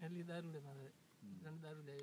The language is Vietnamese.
എല്ലാം ഇതാരുണ്ട് രണ്ട് ഇതാരുണ്ട്